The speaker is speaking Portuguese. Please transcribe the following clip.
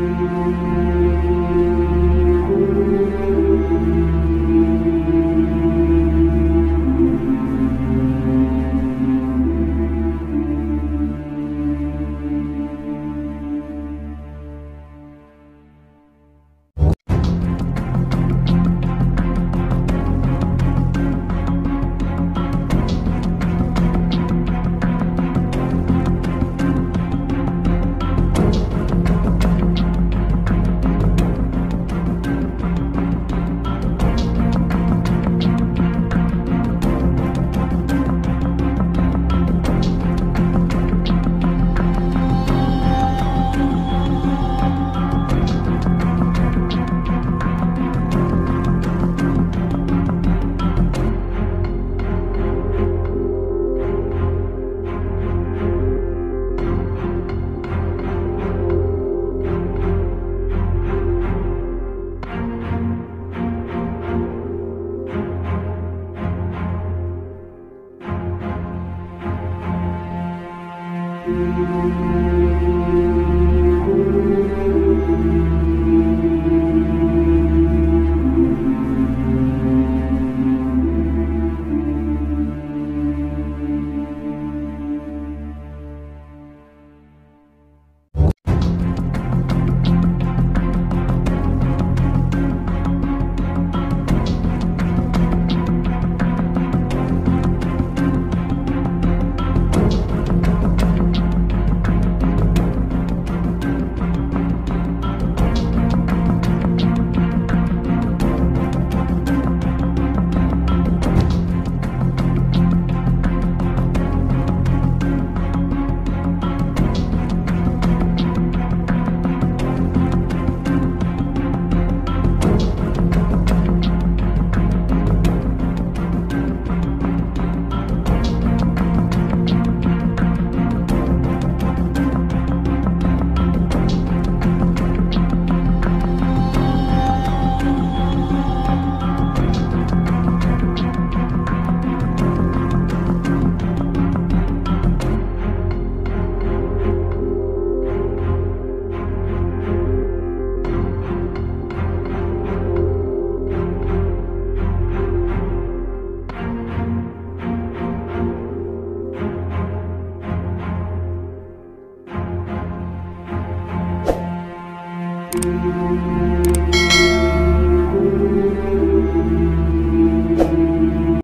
Música Música